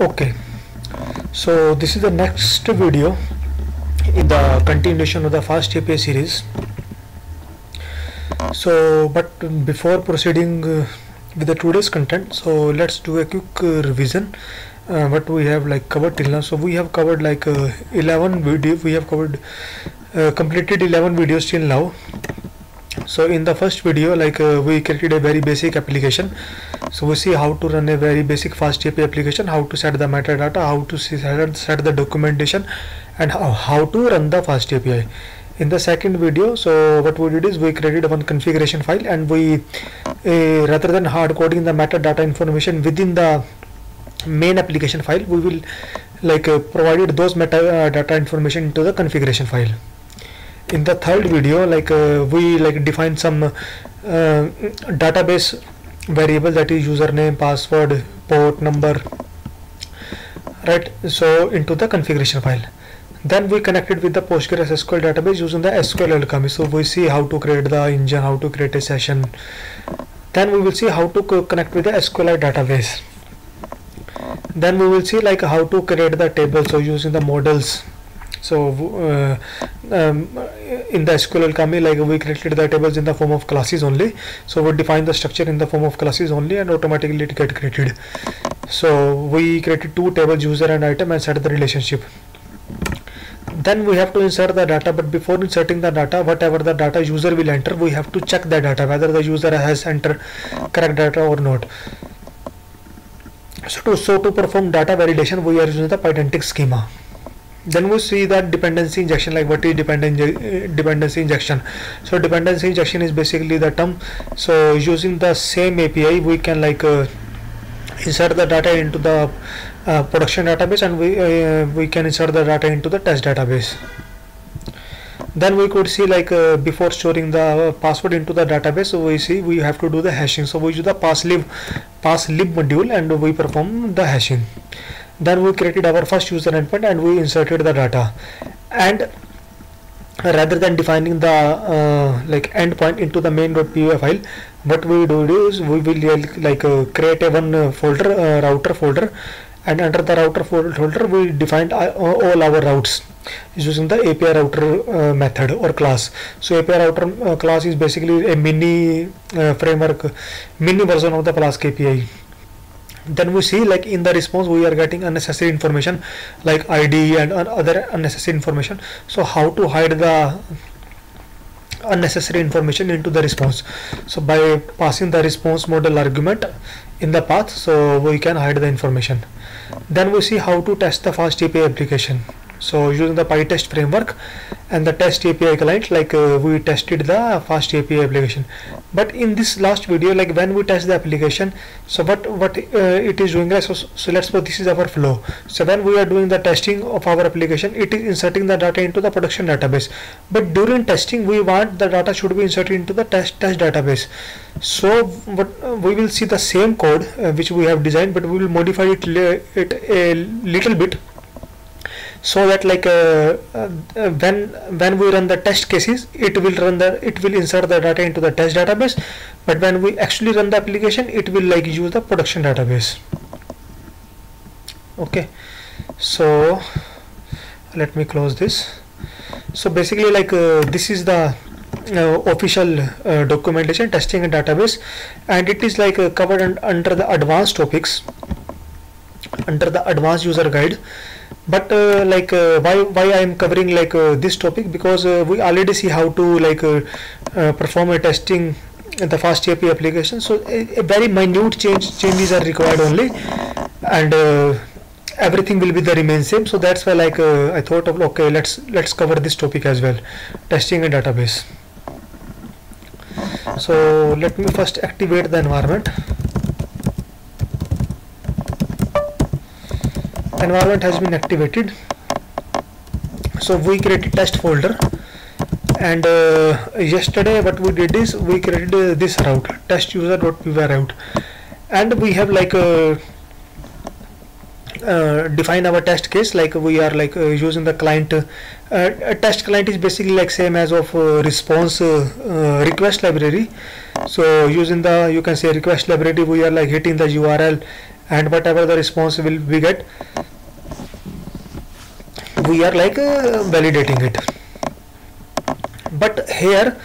okay. So this is the next video in the continuation of the fast API series. So but before proceeding uh, with the today's content so let's do a quick uh, revision. Uh, what we have like covered till now. So we have covered like uh, 11 video we have covered uh, completed 11 videos till now so in the first video like uh, we created a very basic application. So we see how to run a very basic fast API application how to set the metadata how to set, the documentation and how, to run the fast API in the second video so what we did is we created one configuration file and we uh, rather than hard coding the metadata information within the main application file we will like uh, provided those metadata information into the configuration file in the third video like uh, we like define some uh, database variable that is username password port number right? So into the configuration file. Then we connected with the postgres sql database using the sql alchemy. So we see how to create the engine how to create a session. Then we will see how to co connect with the sqlite database. Then we will see like how to create the table. So using the models so uh, um, in the SQL Alchemy like we created the tables in the form of classes only. So we define the structure in the form of classes only and automatically it get created. So we created two tables user and item and set the relationship. Then we have to insert the data but before inserting the data whatever the data user will enter we have to check the data whether the user has entered correct data or not. So to so to perform data validation we are using the pydantic schema then we see that dependency injection like what is dependency dependency injection. So dependency injection is basically the term. So using the same api we can like uh, insert the data into the uh, production database and we uh, we can insert the data into the test database. Then we could see like uh, before storing the password into the database so we see we have to do the hashing. So we use the passlib passlib module and we perform the hashing then we created our first user endpoint and we inserted the data and rather than defining the uh, like endpoint into the main.py file what we do is we will like uh, create a one uh, folder uh, router folder and under the router folder we defined uh, all our routes using the API router uh, method or class. So API router uh, class is basically a mini uh, framework, mini version of the fast API. Then we see like in the response we are getting unnecessary information like ID and other unnecessary information. So how to hide the unnecessary information into the response? So by passing the response model argument in the path so we can hide the information. Then we see how to test the fast API application so using the PyTest framework and the test API client like uh, we tested the fast API application. But in this last video like when we test the application so what what uh, it is doing so, so let's suppose this is our flow. So when we are doing the testing of our application it is inserting the data into the production database. But during testing we want the data should be inserted into the test test database. So what uh, we will see the same code uh, which we have designed but we will modify it, it a little bit so that like uh, uh, when when we run the test cases it will run the it will insert the data into the test database. But when we actually run the application it will like use the production database. Okay. So let me close this. So basically like uh, this is the uh, official uh, documentation testing a database. And it is like uh, covered un under the advanced topics under the advanced user guide but uh, like uh, why why I am covering like uh, this topic? Because uh, we already see how to like uh, uh, perform a testing in the fast API application. So a, a, very minute change changes are required only. And everything will be the remain same. So that's why like I thought of okay let's let's cover this topic as well. Testing a database. So let me first activate the environment environment has been activated. So we created a test folder. And uh, yesterday what we did is we created uh, this route test user.py route. And we have like uh, uh, define our test case like we are like uh, using the client uh, a test client is basically like same as of response request library. So using the you can say request library we are like hitting the url and whatever the response will we get we are like uh, validating it. But here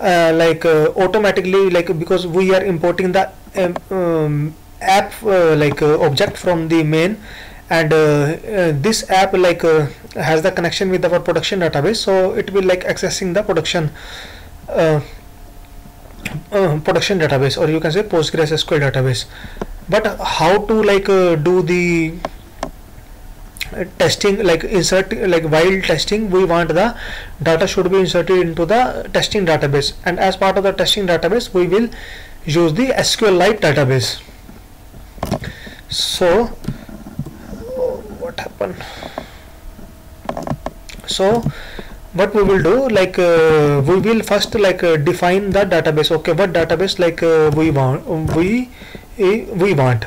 uh, like uh, automatically like because we are importing the um, um, app like object from the main and uh, uh, this app like uh, has the connection with our production database so it will like accessing the production production database or you can say postgresql database. But how to like do the testing like insert like while testing we want the data should be inserted into the testing database. And as part of the testing database we will use the sqlite database. So what happened? So what we will do like uh, we will first like uh, define the database. Okay what database like uh, we want we eh, we want.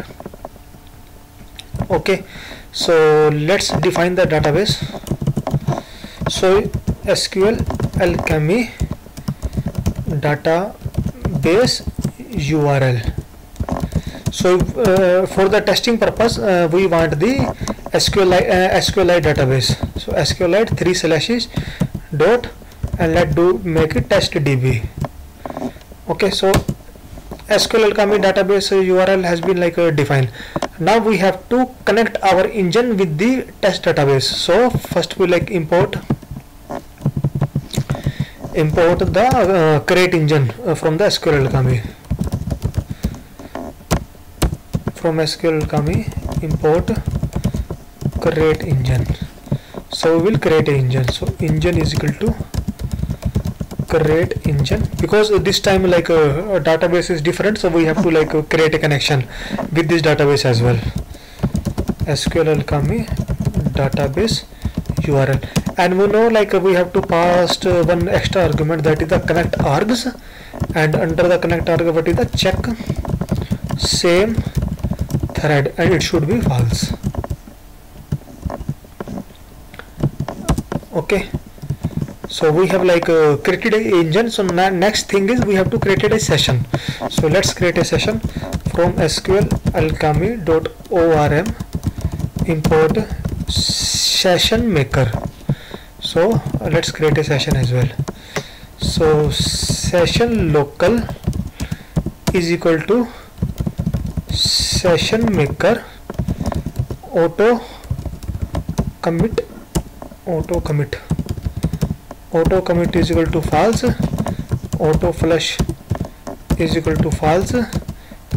Okay so let's define the database. So sql alchemy database url so uh, for the testing purpose uh, we want the SQLite, uh, SQLite database. So SQLite 3 slashes dot and let do make it test db okay so SQL Alchemy database URL has been like uh, defined now we have to connect our engine with the test database. So first we like import import the uh, create engine uh, from the SQL Alchemy from SQL Alchemy import create engine. So we will create engine. So engine is equal to create engine. Because this time like a, uh, database is different so we have to like create a connection with this database as well. SQL Alchemy database URL and we know like we have to pass uh, one extra argument that is the connect args. And under the connect arg what is the check? Same thread and it should be false. Okay so we have like uh, created a engine. So next thing is we have to create a session. So let's create a session from sql alchemy.orm import session maker. So uh, let's create a session as well. So session local is equal to session maker auto commit auto commit auto commit is equal to false. Auto flush is equal to false.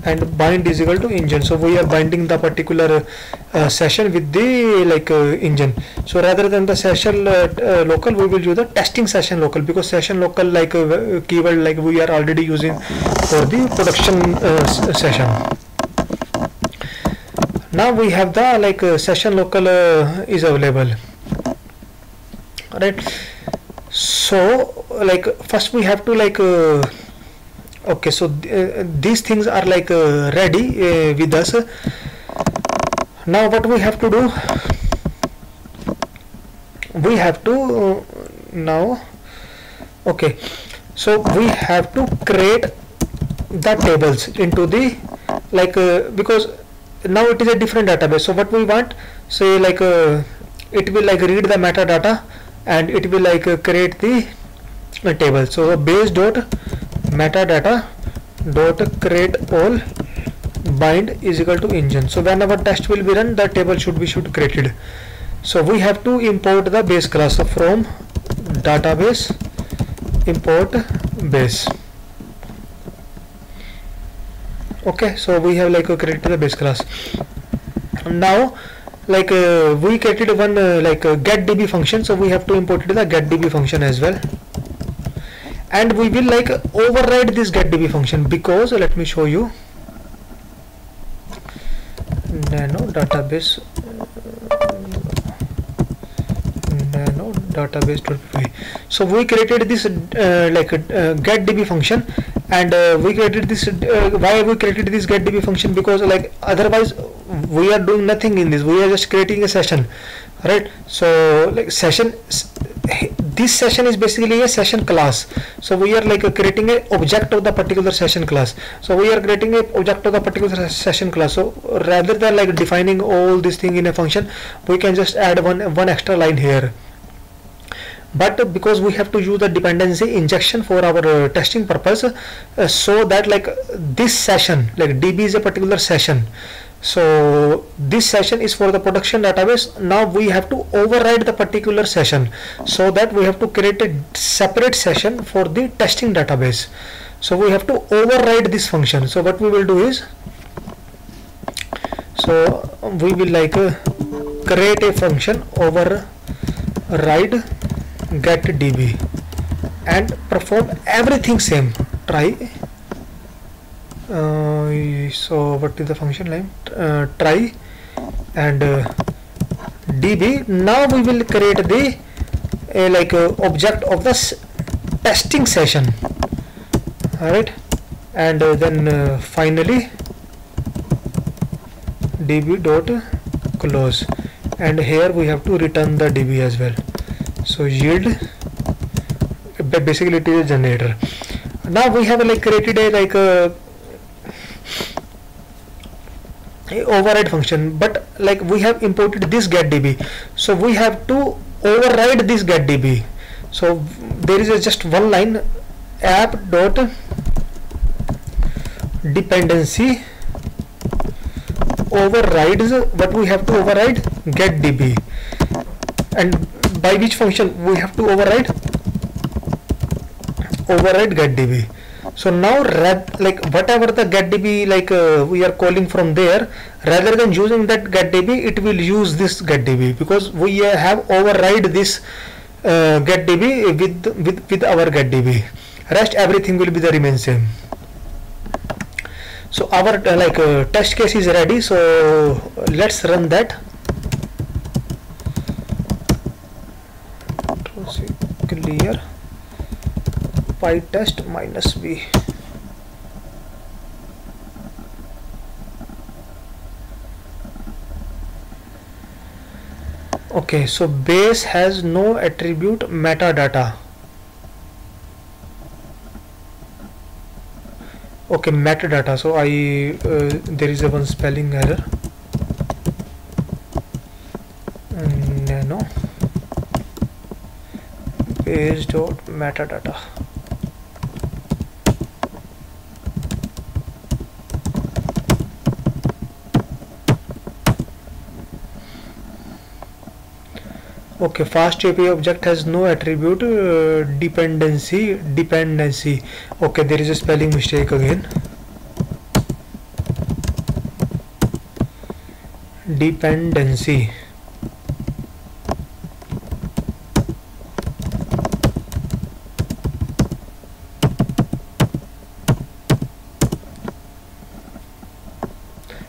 And bind is equal to engine. So we are binding the particular uh, session with the like uh, engine. So rather than the session uh, uh local we will use the testing session local. Because session local like uh, keyword like we are already using for the production uh, session. Now we have the like session local is available. Right so like first we have to like uh, okay so th uh, these things are like uh, ready uh, with us. Now what we have to do? We have to uh, now okay. So we have to create the tables into the like uh, because now it is a different database. So what we want? Say like it will like read the metadata and it will like uh, create the uh, table. So base dot metadata dot create all bind is equal to engine. So whenever test will be run the table should be should created. So we have to import the base class from database import base. Okay so we have like uh, created the base class. Now like uh, we created one uh, like get db function so we have to import it the get db function as well. And we will like override this get db function because let me show you. Nano database nano database so we created this uh, like uh, get db function and uh, we created this why we created this get db function? Because like otherwise we are doing nothing in this we are just creating a session right? So like session this session is basically a session class. So we are like creating a object of the particular session class. So we are creating a object of the particular session class. So rather than like defining all this thing in a function we can just add one one extra line here. But because we have to use the dependency injection for our uh, testing purpose uh, so that like this session like db is a particular session so this session is for the production database. Now we have to override the particular session. So that we have to create a separate session for the testing database. So we have to override this function. So what we will do is so we will like uh, create a function override get db and perform everything same. Try uh, so what is the function name uh, try and uh, db. Now we will create the uh, like uh, object of the testing session. All right and then finally db dot close. And here we have to return the db as well. So yield basically it is a generator. Now we have like created a like a, a override function but like we have imported this get db so we have to override this get db so there is just one line app dot dependency overrides what we have to override get db and by which function we have to override? Override getDB so now like whatever the getDB like uh, we are calling from there rather than using that getDB it will use this getDB because we uh, have override this uh, getDB with with with our getDB rest everything will be the remain same. So our uh, like uh, test case is ready. So let's run that. Clear pytest minus b okay so base has no attribute metadata. Okay metadata. So i uh, there is a one spelling error. Base dot metadata okay fast API object has no attribute uh, dependency dependency. Okay there is a spelling mistake again. Dependency.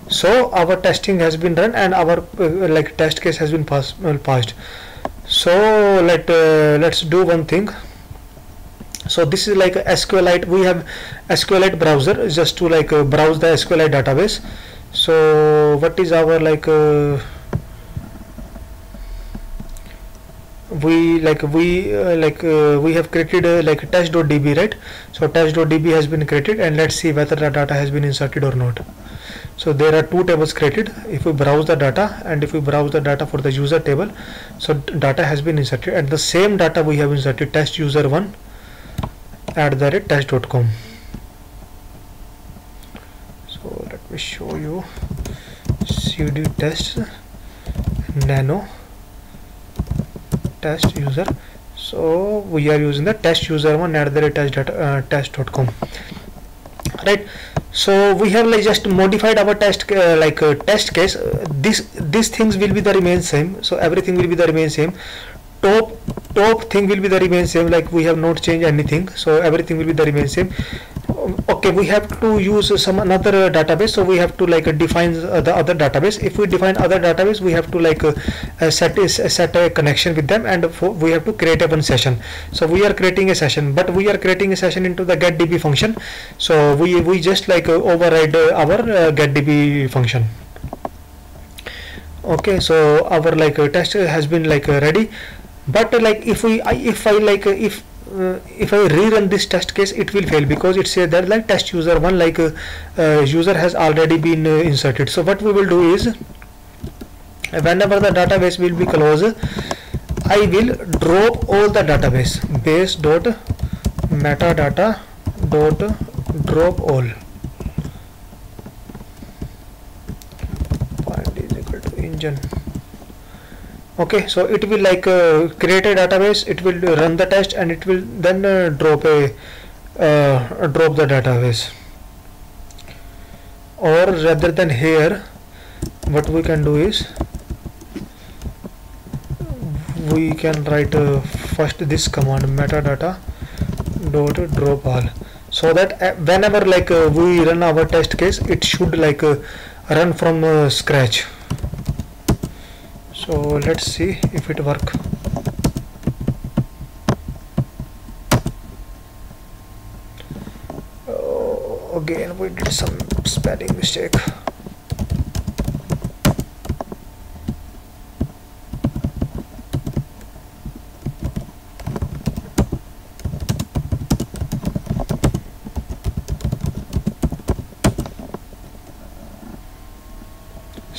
So our testing has been run and our uh, like test case has been pass, passed so let uh, let's do one thing. So this is like SQLite we have SQLite browser. Just to like uh, browse the SQLite database. So what is our like uh, we like we uh, like uh, we have created uh, like test.db right? So test.db has been created and let's see whether the data has been inserted or not so there are two tables created. If we browse the data and if we browse the data for the user table so data has been inserted. And the same data we have inserted test user 1 at the rate test.com so let me show you cd test nano test user. So we are using the test user one at the rate test uh, test.com right so we have like just modified our test uh, like uh, test case. Uh, this these things will be the remain same. So everything will be the remain same. Top top thing will be the remain same. Like we have not changed anything. So everything will be the remain same okay we have to use some another database. So we have to like define uh, the other database. If we define other database we have to like uh, uh set is set a connection with them and we have to create a one session. So we are creating a session but we are creating a session into the getDB function. So we we just like override our getDB function. Okay so our like test has been like ready. But like if we if i like if uh, if I rerun this test case it will fail because it says that like test user one like uh, uh, user has already been uh, inserted. So what we will do is whenever the database will be closed I will drop all the database. Base dot metadata dot drop all. Bind is equal to engine okay so it will like uh, create a database it will run the test and it will then uh, drop a uh, drop the database. Or rather than here what we can do is we can write uh, first this command metadata dot drop all. So that uh, whenever like uh, we run our test case it should like run from scratch so let's see if it work. Oh, again we did some spelling mistake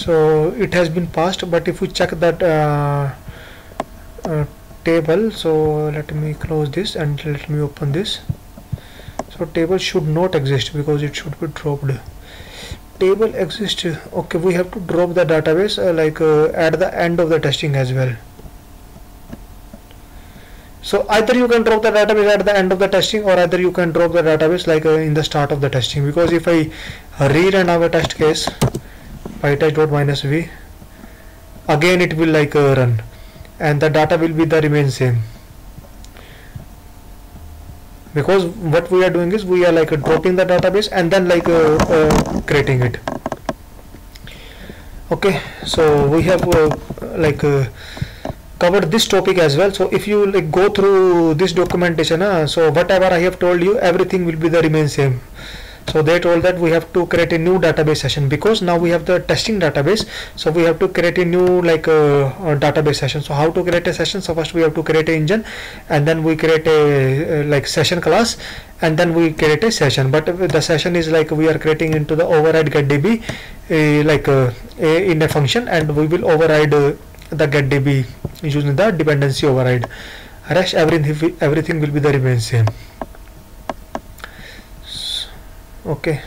so it has been passed but if we check that uh, uh, table so let me close this and let me open this. So table should not exist because it should be dropped. Table exists okay we have to drop the database uh, like uh, at the end of the testing as well. So either you can drop the database at the end of the testing or either you can drop the database like uh, in the start of the testing. Because if I rerun our test case pytest dot minus v. Again it will like uh, run. And the data will be the remain same. Because what we are doing is we are like dropping the database and then like uh, uh, creating it. Okay so we have uh, like uh, covered this topic as well. So if you like go through this documentation uh, so whatever i have told you everything will be the remain same so they told that we have to create a new database session because now we have the testing database. So we have to create a new like uh, uh, database session. So how to create a session? So first we have to create a engine and then we create a uh, like session class and then we create a session. But the session is like we are creating into the override getDB uh, like a, in a function and we will override uh, the getDB using the dependency override. Rest everything everything will be the remain same okay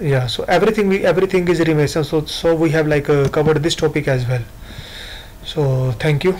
yeah so everything we everything is remain so so we have like uh, covered this topic as well. So thank you